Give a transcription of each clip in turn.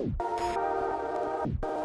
Thank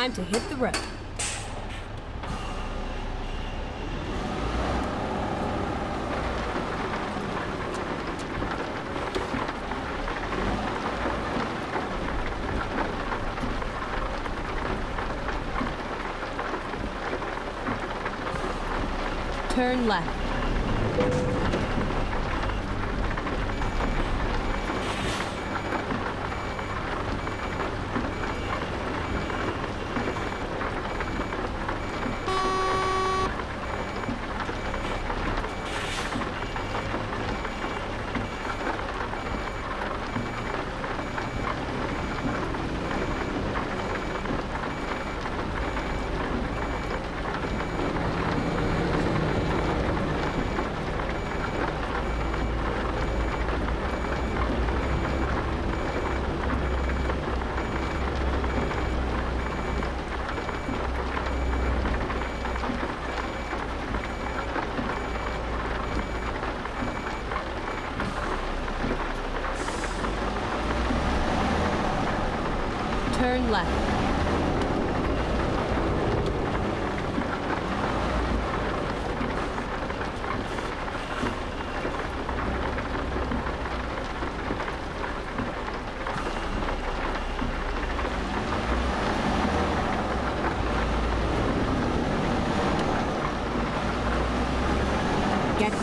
Time to hit the road. Turn left. Turn left. Get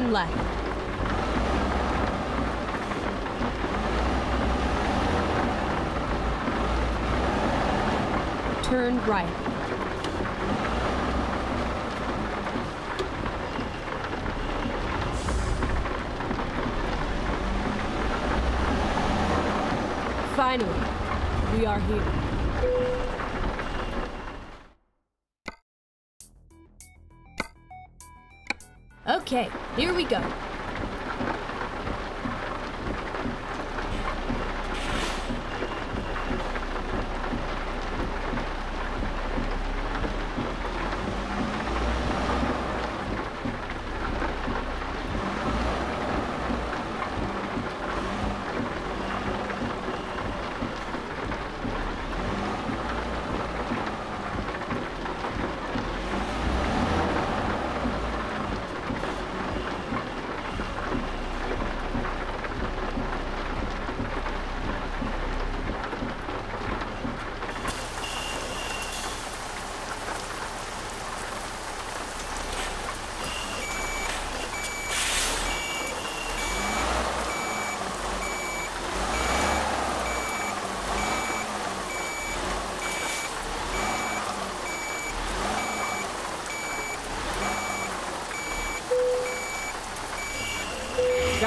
Turn left. Turn right.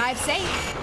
Drive safe.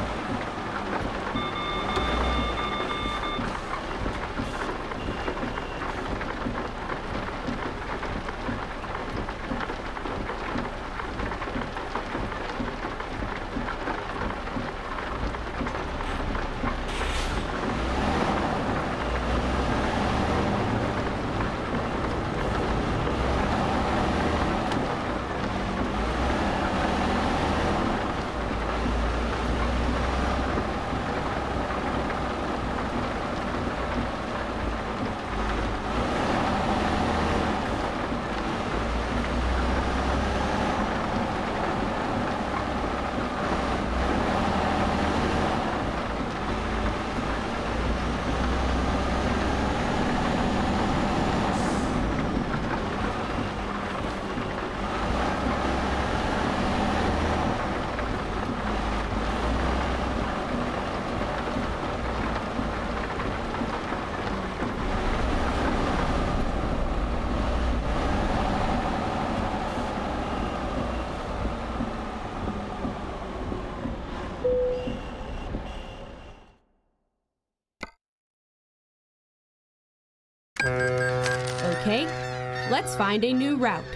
Let's find a new route.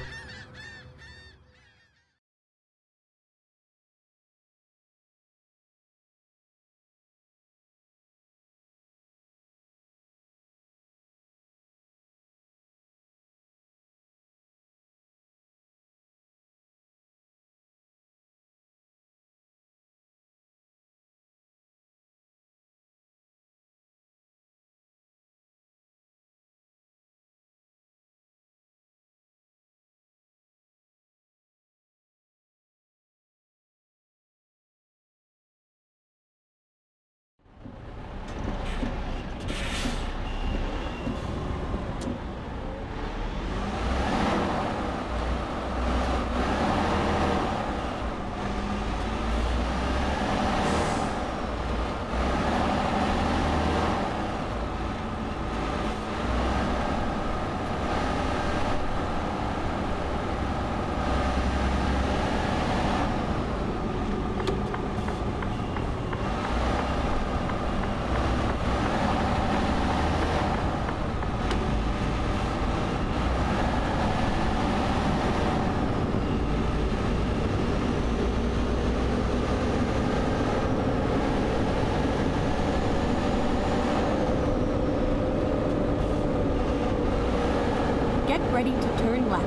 Ready to turn left.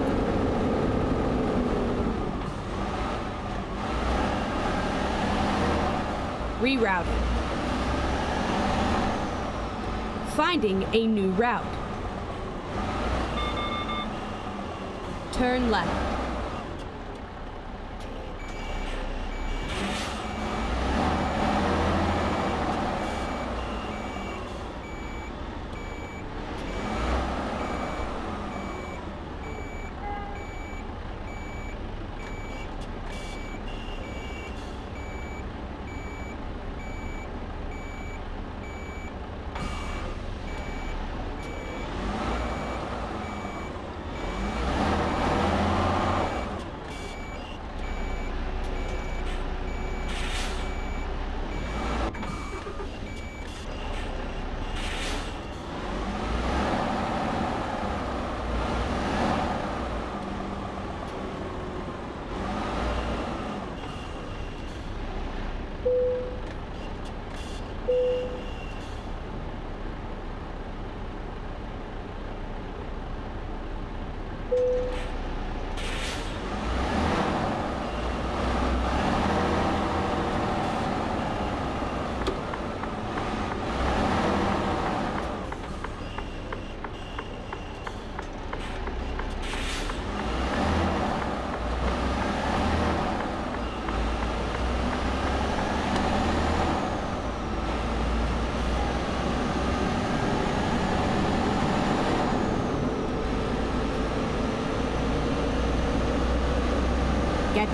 Rerouting. Finding a new route. Turn left.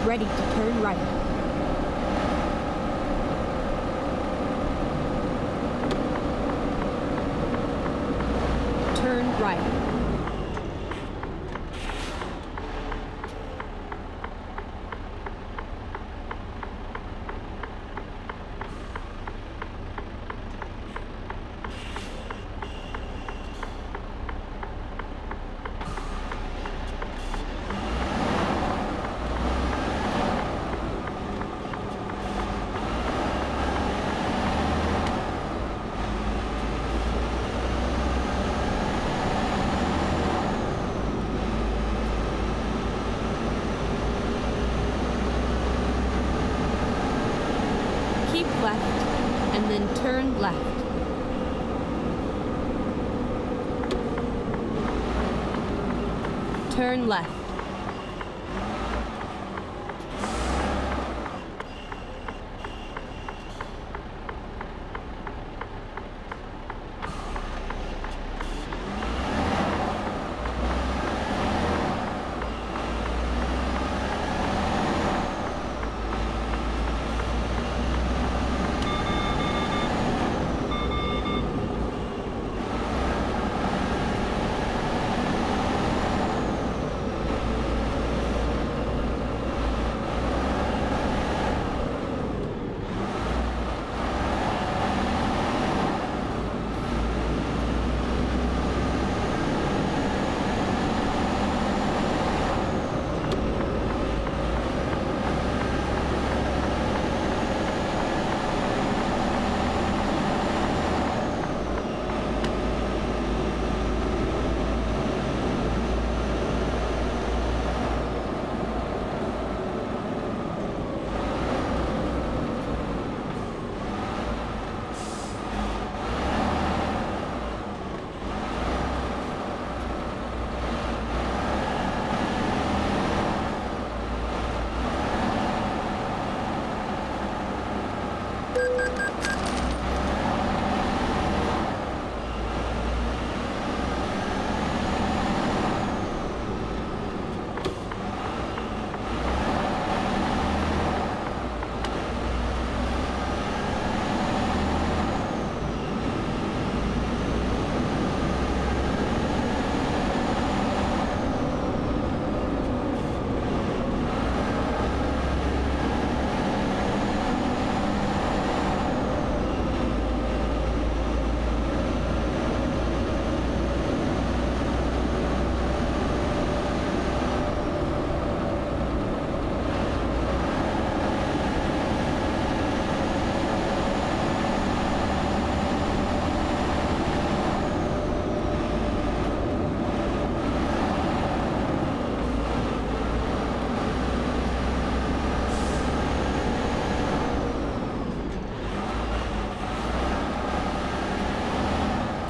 Ready to turn right.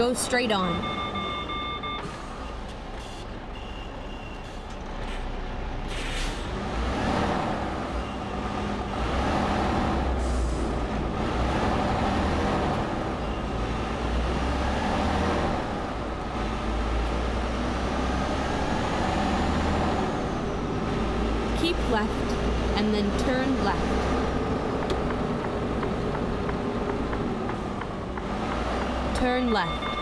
Go straight on. Keep left and then turn left. Turn left.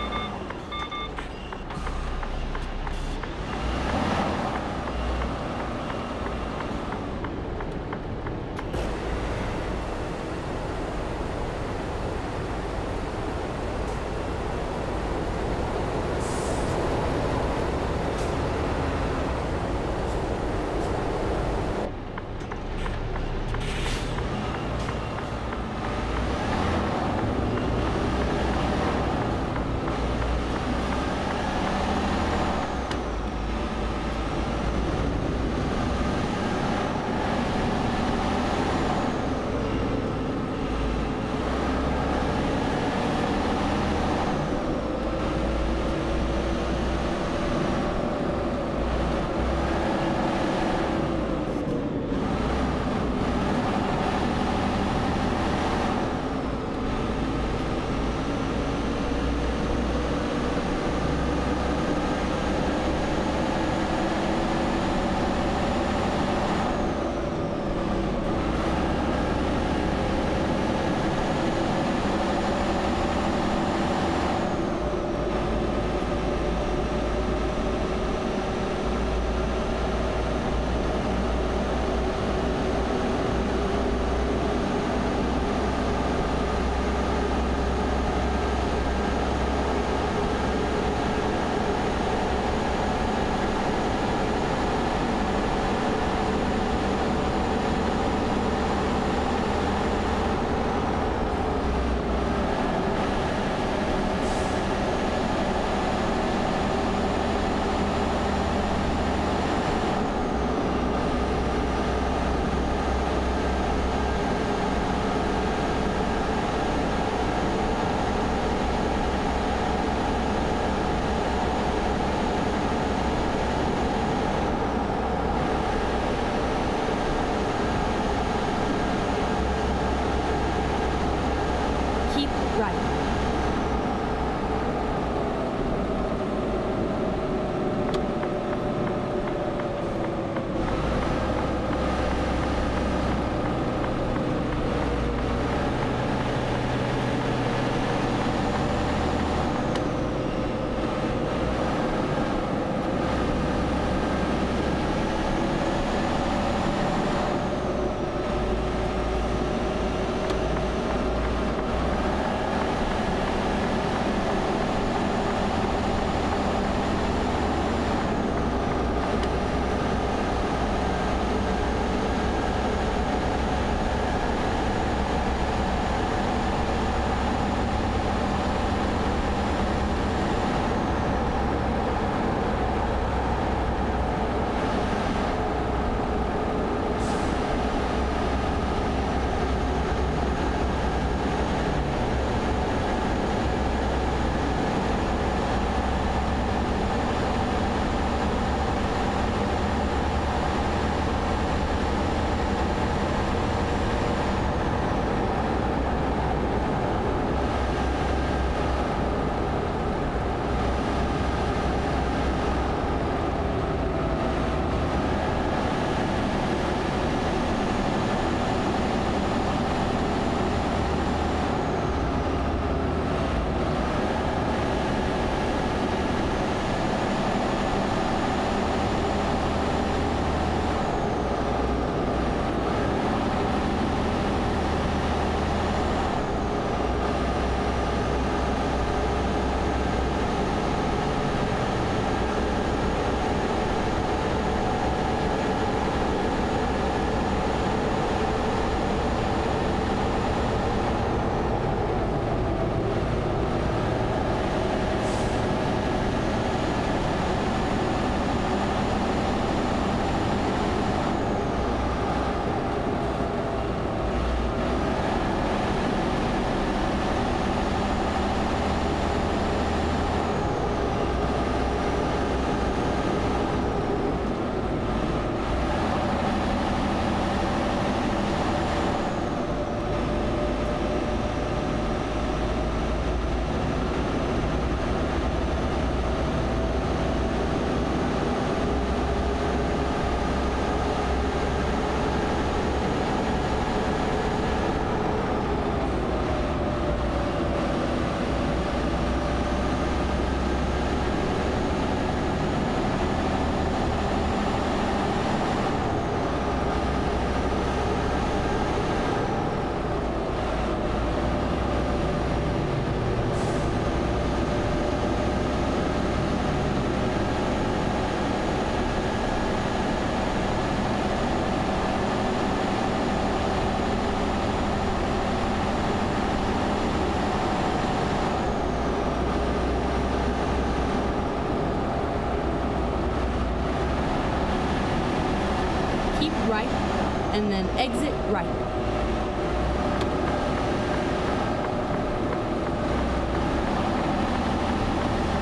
And then exit right.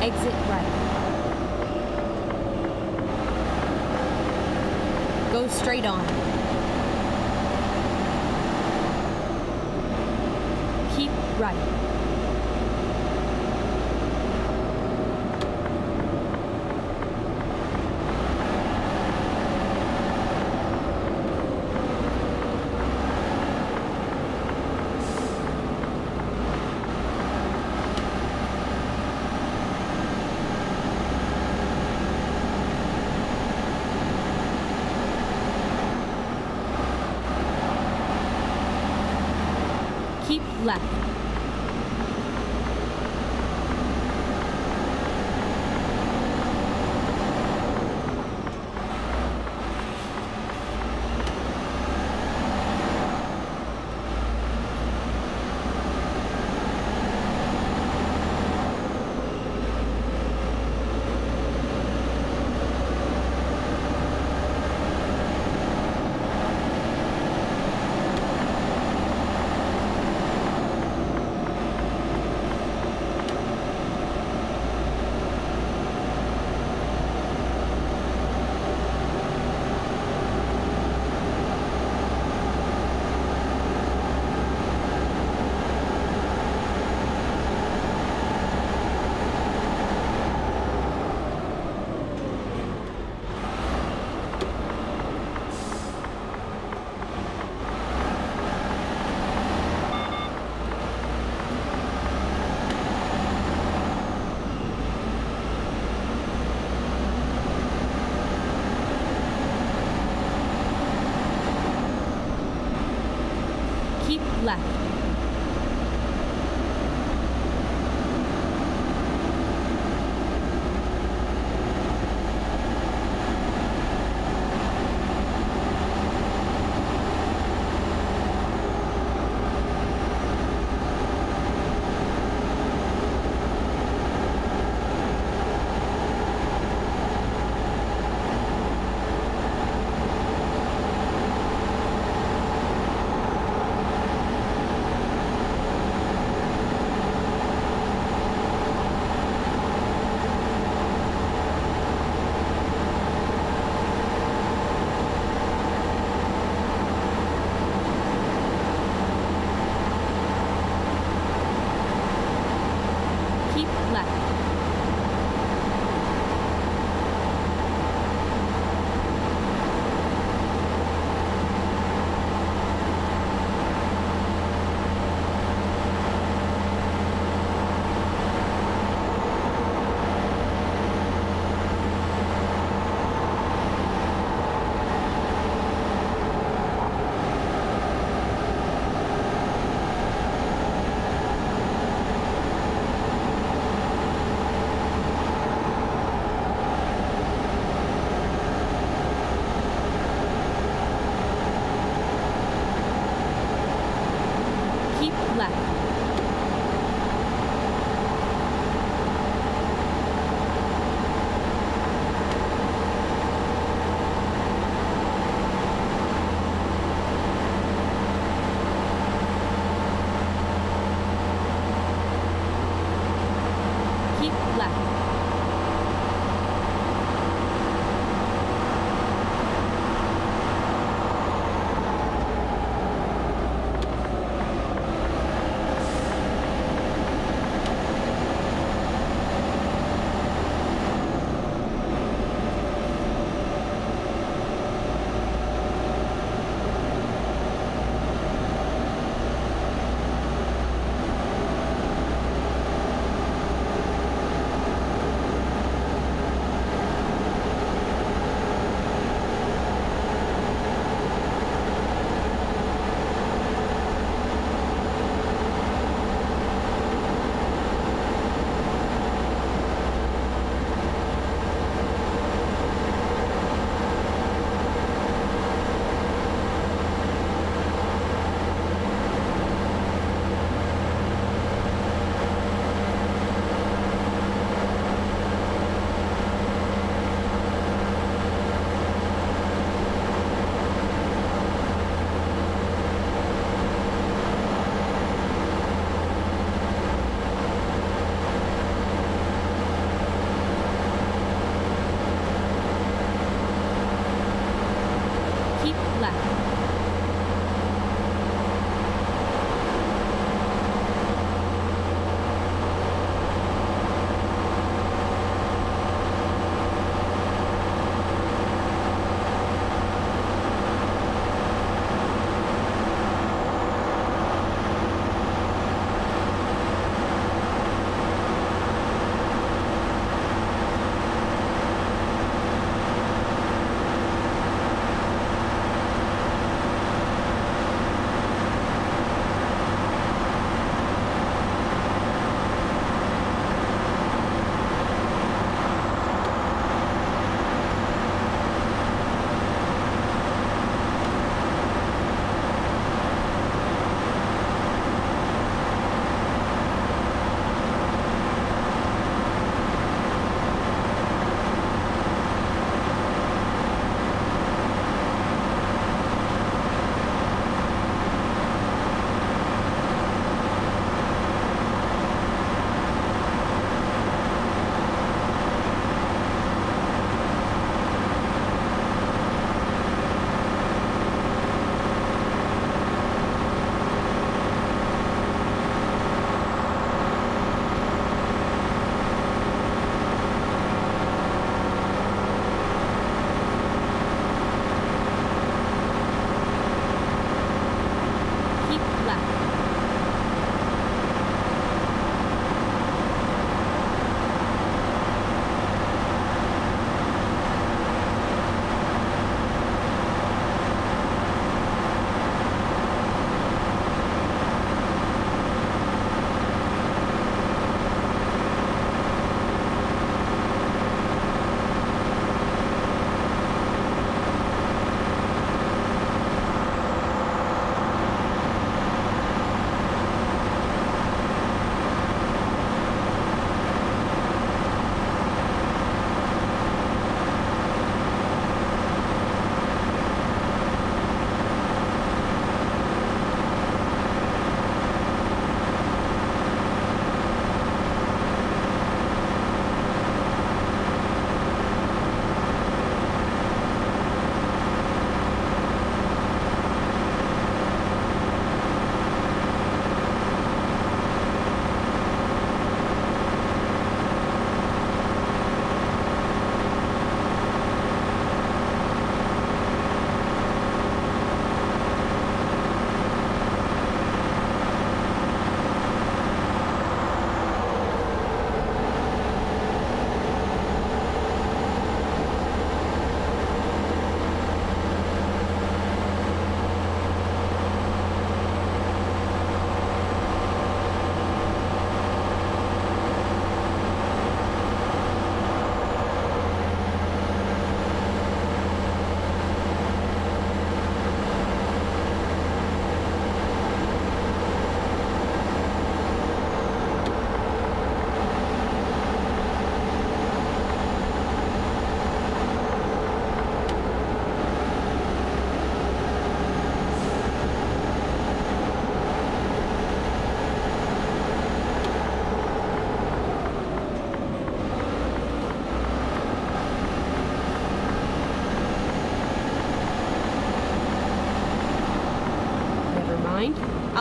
Exit right. Go straight on. Keep right.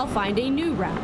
Find a new route.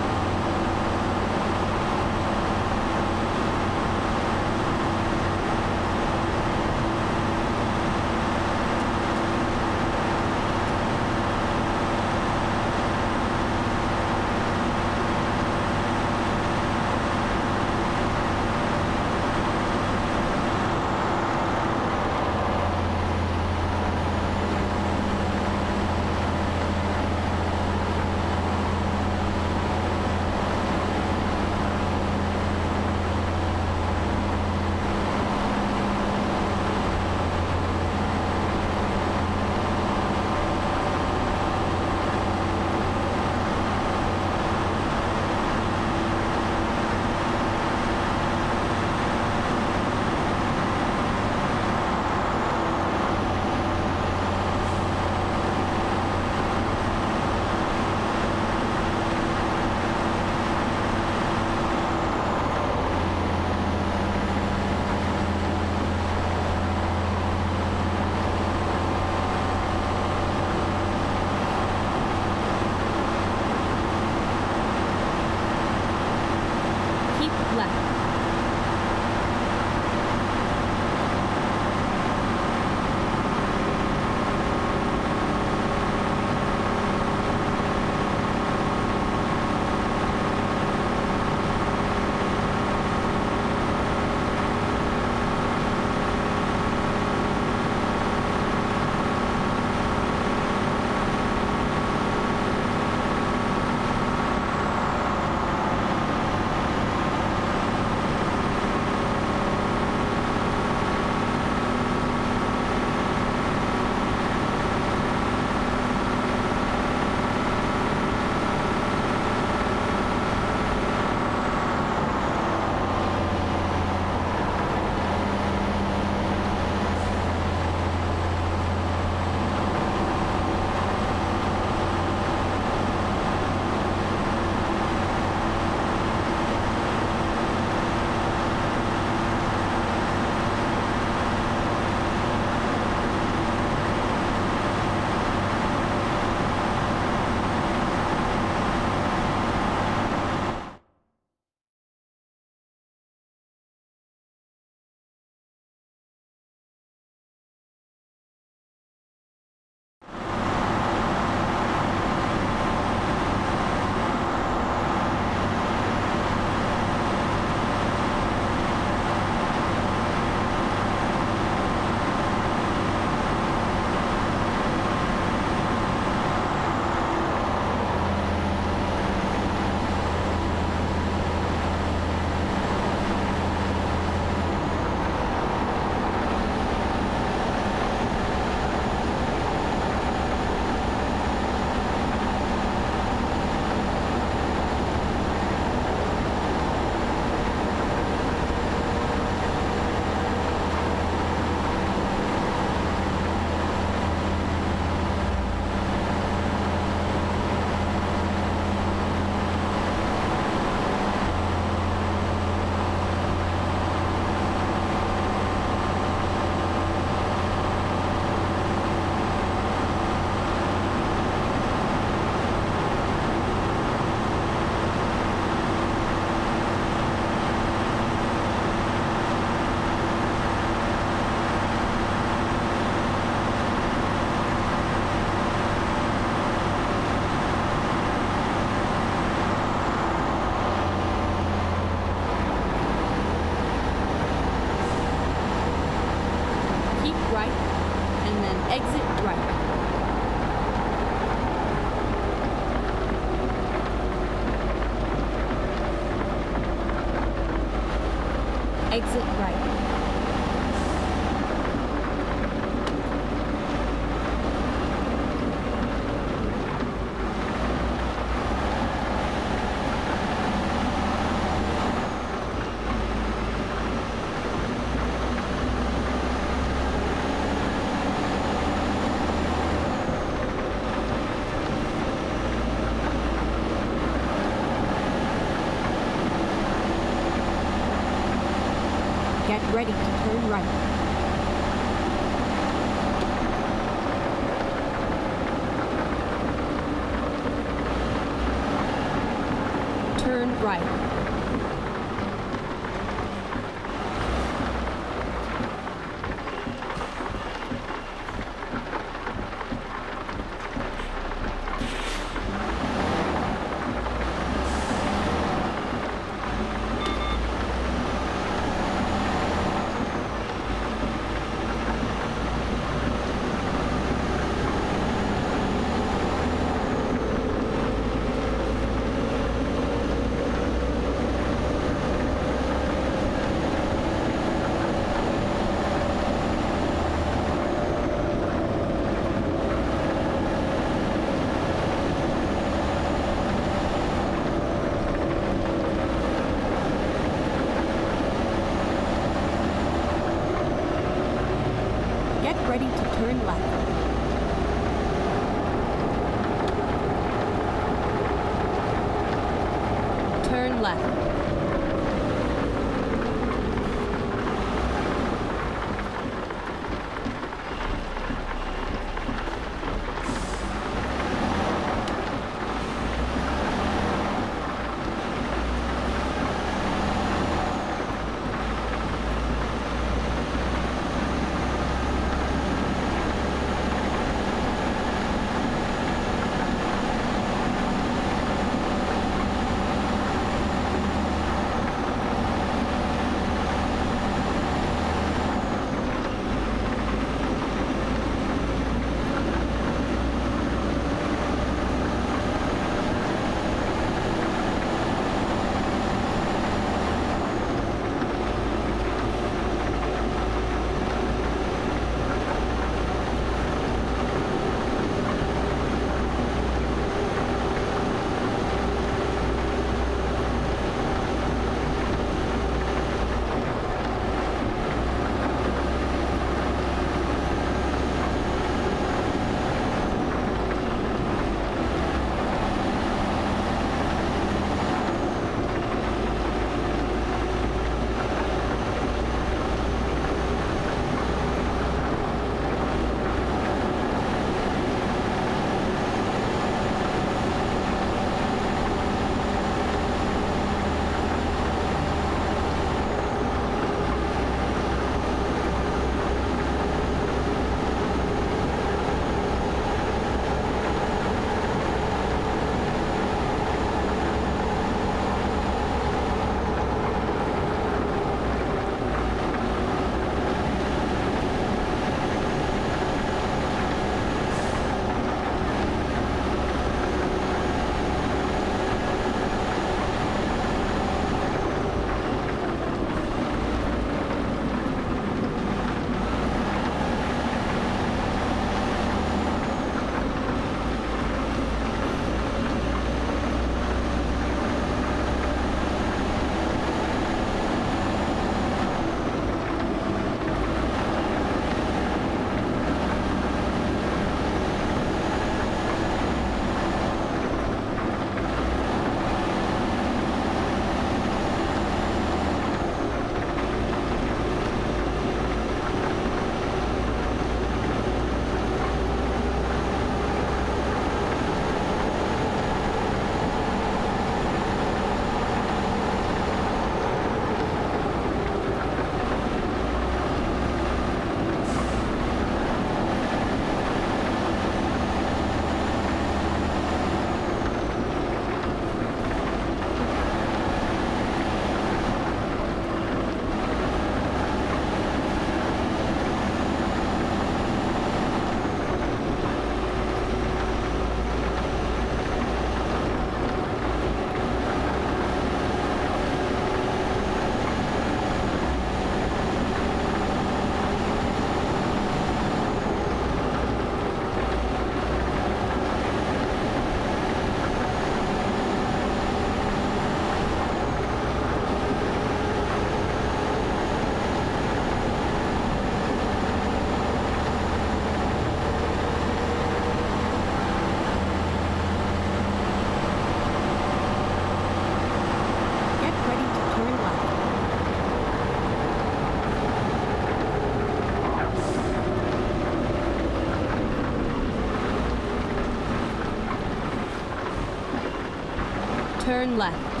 Turn left.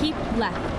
Keep left.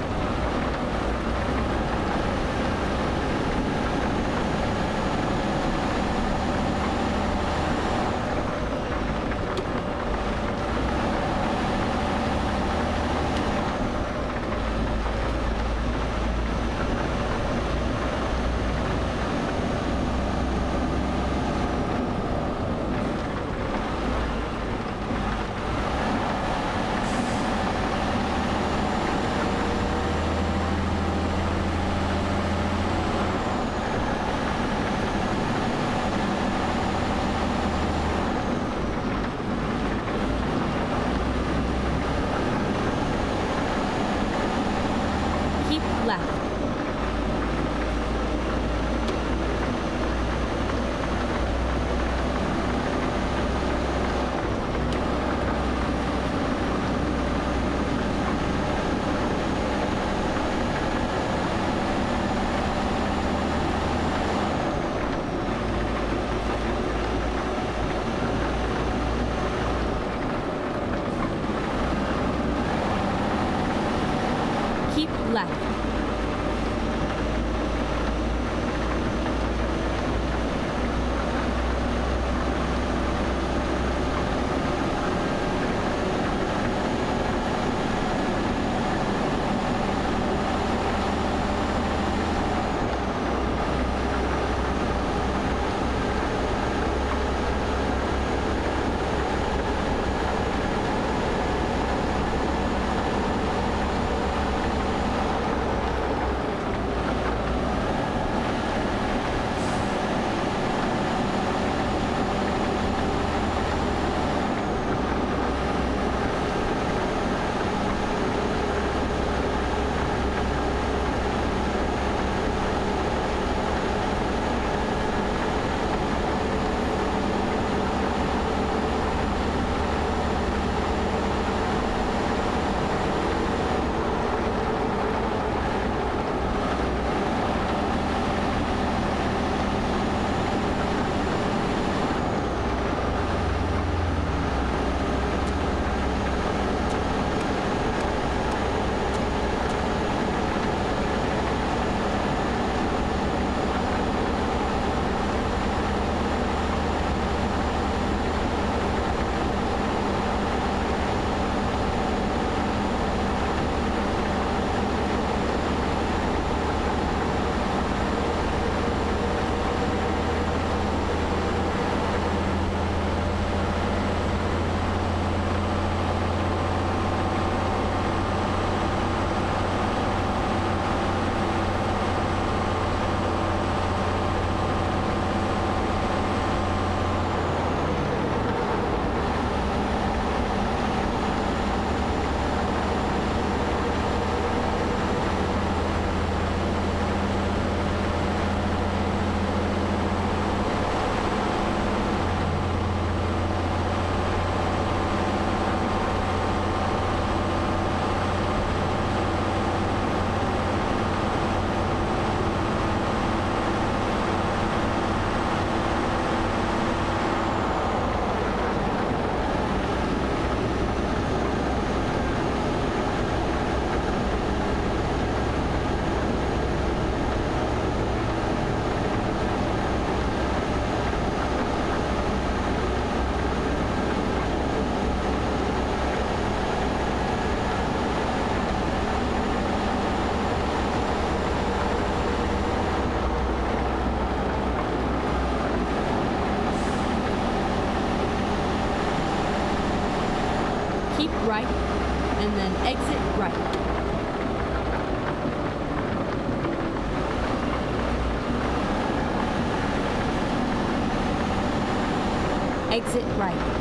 Exit right.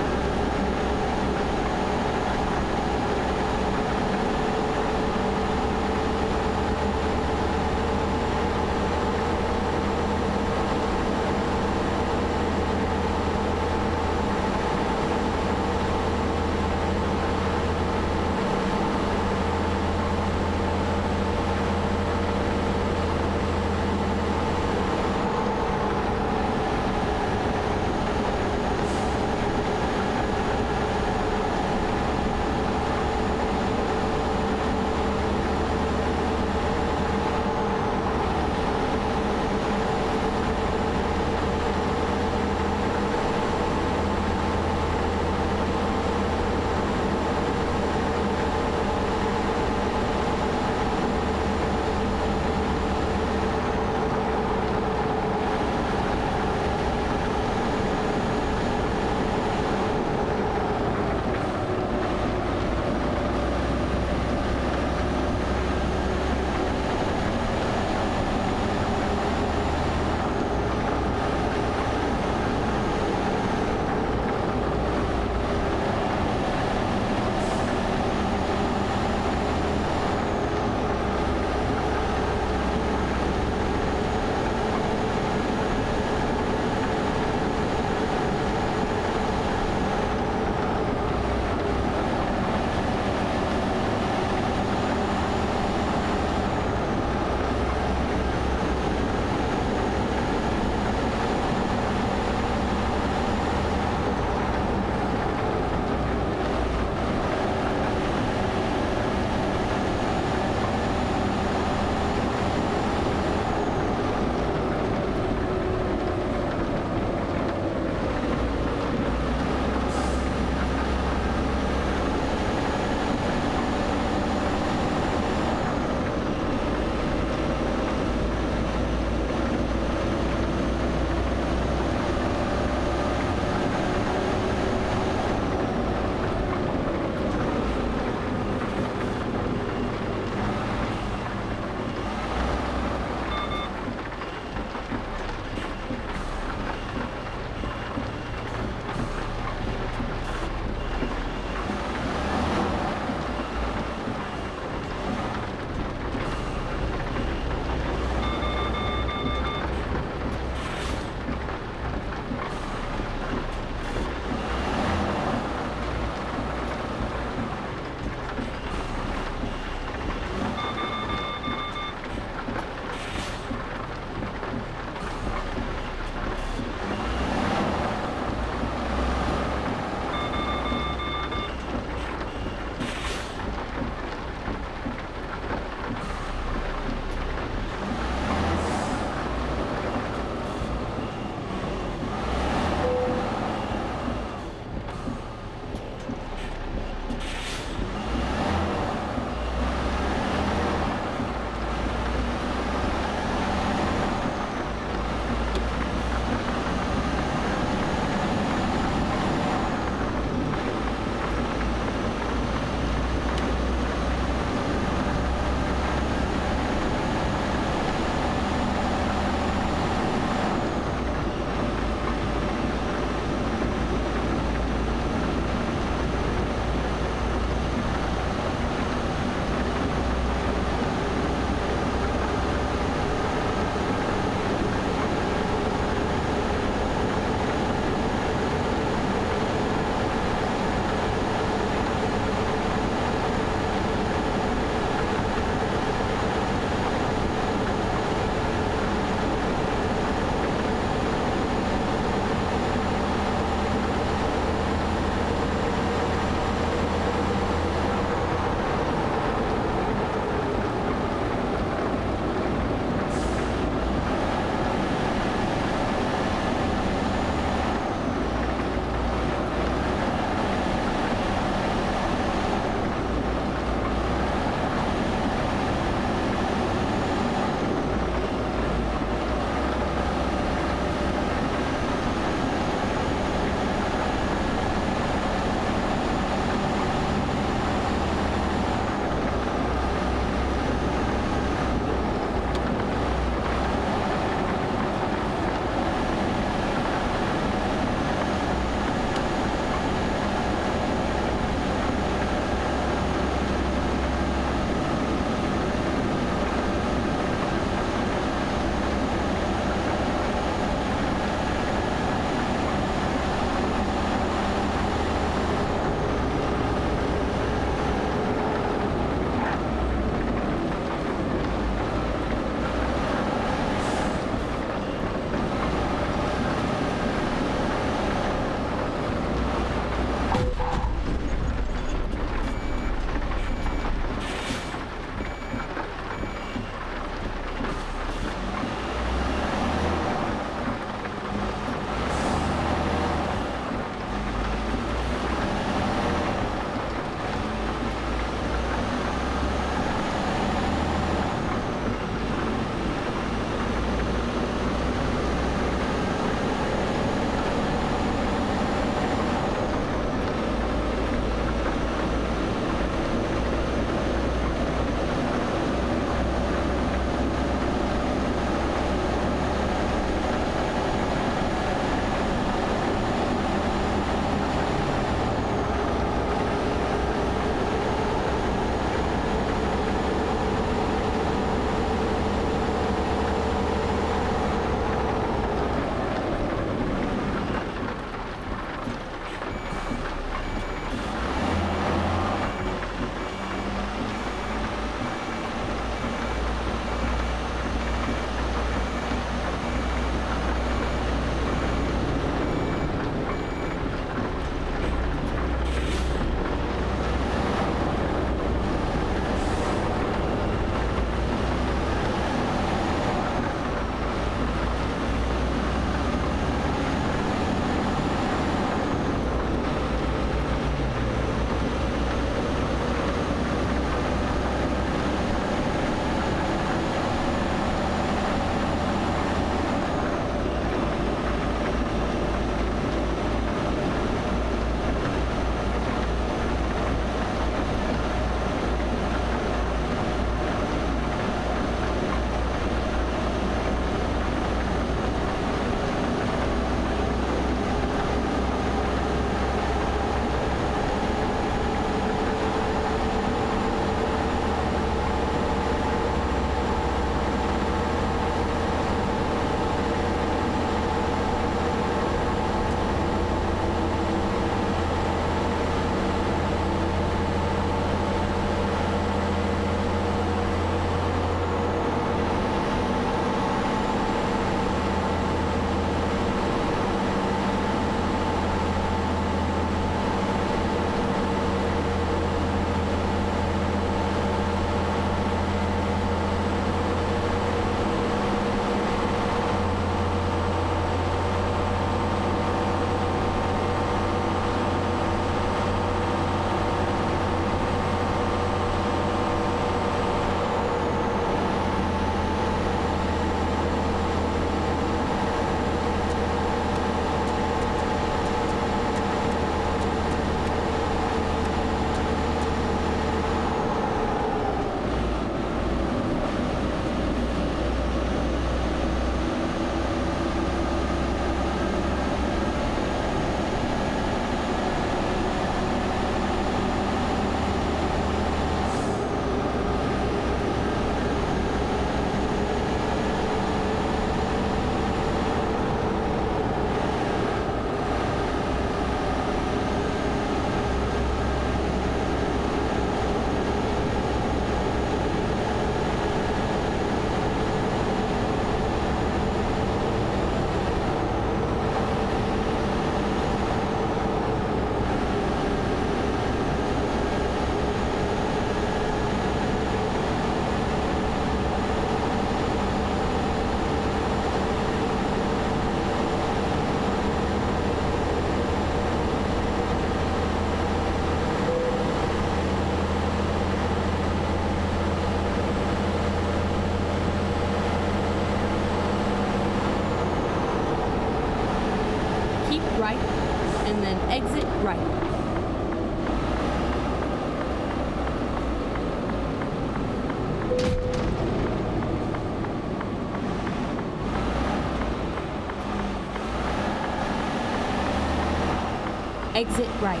Exit right.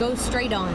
Go straight on.